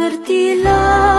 Mengertilah